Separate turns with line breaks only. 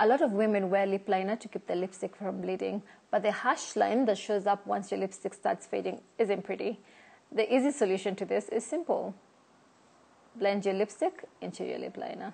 A lot of women wear lip liner to keep the lipstick from bleeding, but the harsh line that shows up once your lipstick starts fading isn't pretty. The easy solution to this is simple. Blend your lipstick into your lip liner.